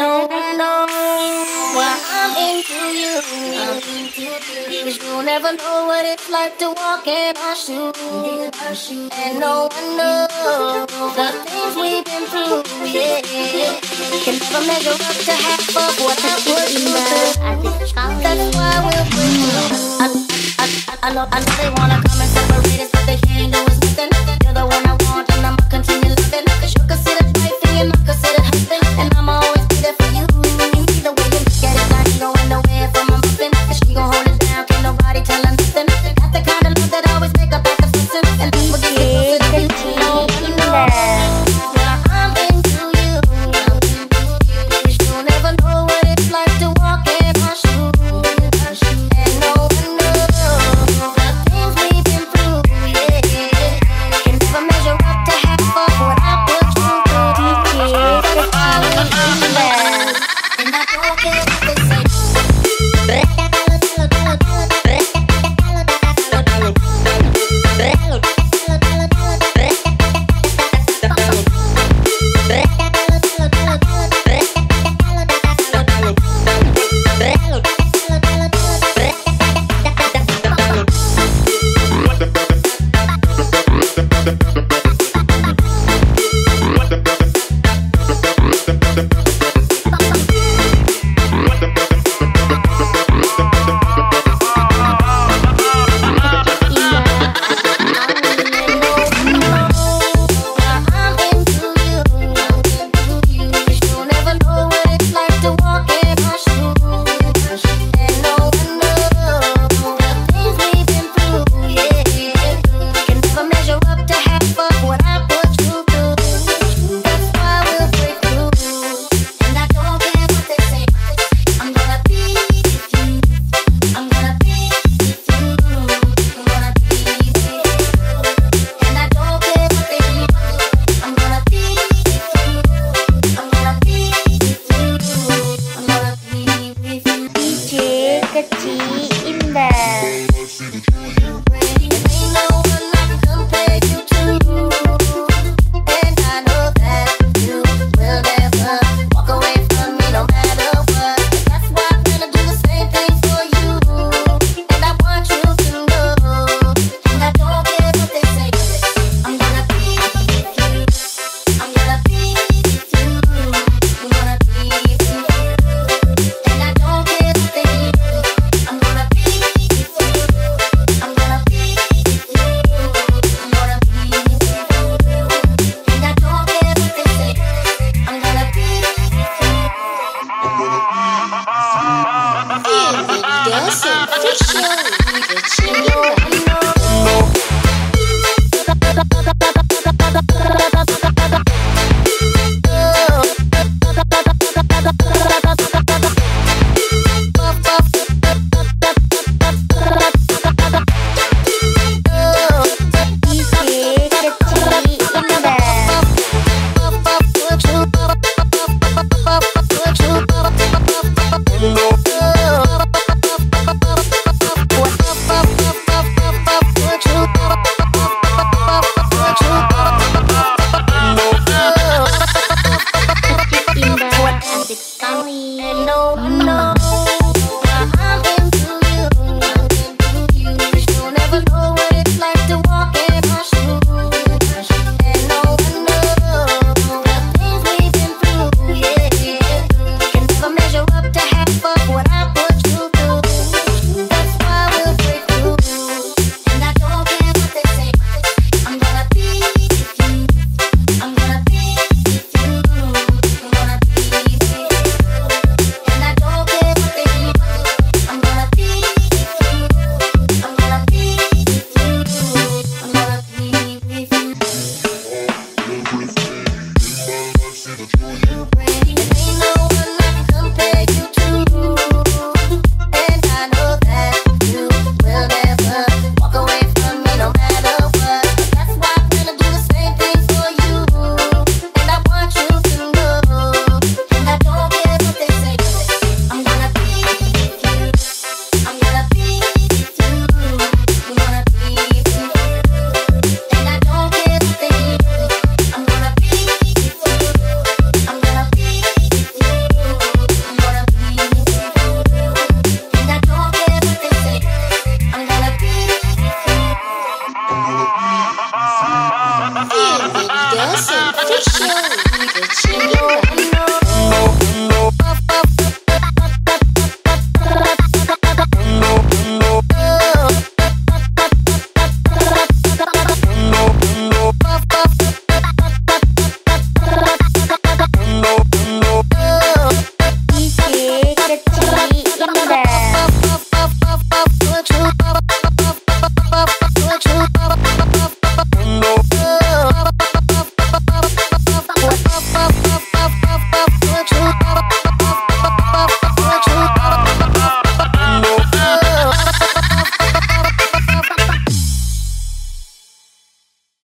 no, no. Well, I'm into. I'm into you. Cause you'll never know what it's like to walk in my shoes. And no one knows the things we've been through. Yeah. Can never measure up to half of what I would imagine. That's why we're with. I, I, I, I know, I know they wanna come and separate us, but Yes, official, you